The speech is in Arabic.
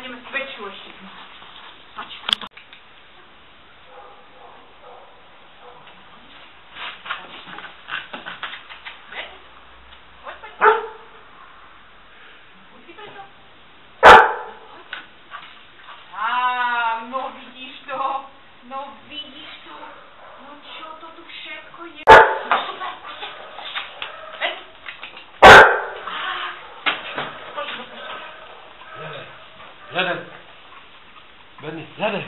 będziemy spyciło się. Patrz. غلبة بني غلبة